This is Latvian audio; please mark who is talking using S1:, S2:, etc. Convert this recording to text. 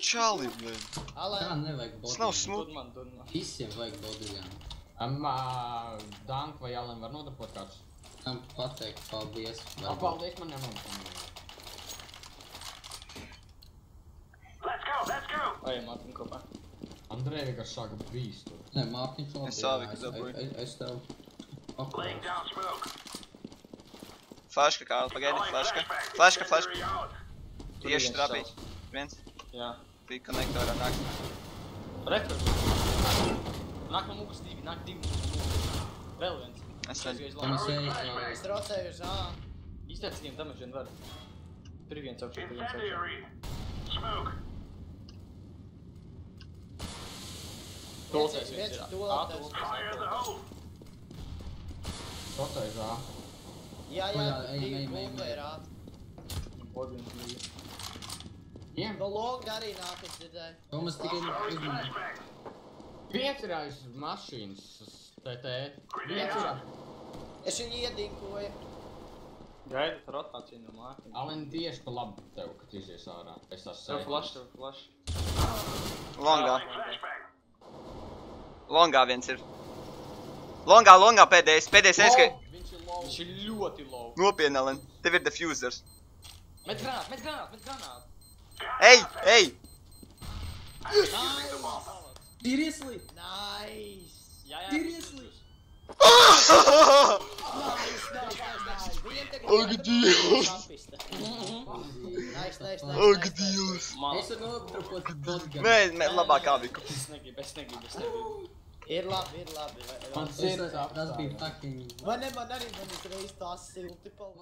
S1: Čali, blin.
S2: Alē,
S3: Tā nevajag
S1: Tas nav
S3: bodygun.
S1: smūgi.
S4: Dod man, dod man.
S3: Visiem vajag bodygun.
S5: Am, ā, Dank vai Alem var nodarbot kāds?
S3: Tam pateikt paldies. Varbūt.
S5: paldies, man nenodarbot.
S4: Ejam, Mārtiņ, kopā.
S5: Andrei vienkārši sāka bīstu.
S3: Nē, Mārtiņš labi.
S1: Es
S3: jā,
S1: savi, ka
S3: es-
S1: dabūju.
S3: es- tev. paklausu.
S1: Flashka, Kārl, pagaidi, flashka. Flashka, flashka. Tieši trapīt. Viens.
S4: Jā.
S1: Bija konektorā nāk.
S4: Rekord. Nāk no mūkas divi, nāk divi mūkas. Vēl viens.
S1: Es redzu.
S3: es eju.
S2: es rotēju uz A.
S4: Izteic viņiem damage vien var. Tur ir viens augšā, tur ir viens augšā. Tolcēs viens
S2: Viens
S4: ir.
S2: duelētājs.
S5: Rotēžā.
S2: Jā, jā, divi
S3: ejam.
S2: ir A.
S4: Bodins bija.
S5: Iem.
S2: No longa arī nāk, es dzirdēju.
S3: Tomas tikai uzmanīgi.
S5: Viens ir aiz mašīnas TT. Aiz.
S2: Es viņu iedinkoju.
S4: Gaidat rotāciju no Mārtiņa.
S5: Alen tieši pa labi tev, kad izies ārā. Es tās
S4: Tev
S5: sēju.
S4: flash, tev flash.
S1: Longā. Longā viens ir. Longā, longā pēdējais. Pēdējais ka...
S5: Viņš ir low.
S4: Viņš ir ļoti low.
S1: Nopietni, Alen. Tev ir diffusers.
S4: Met granāt, met granāt, met granāt.
S1: Ej, ej!
S3: Seriously?
S2: Nice!
S4: Jā, jā.
S3: Seriously?
S2: Nice, nice, nice, nice. Viņiem tagad
S1: Ak,
S2: ir
S1: Dievs!
S2: sapiste. Nice, nice, nice.
S1: Ak,
S2: nice, nice.
S1: Dievs!
S4: Man.
S3: Es varu nodrukot bodygun.
S1: Nē, nē, labāk abiku.
S4: Es negribu, es negribu, es negribu.
S2: Ir labi, ir labi. vai- vai-
S5: Man
S3: Es-
S5: sirds
S3: Tas bija
S5: apstāja.
S3: fucking...
S2: Man ne, man arī man uzreiz tās silti palika.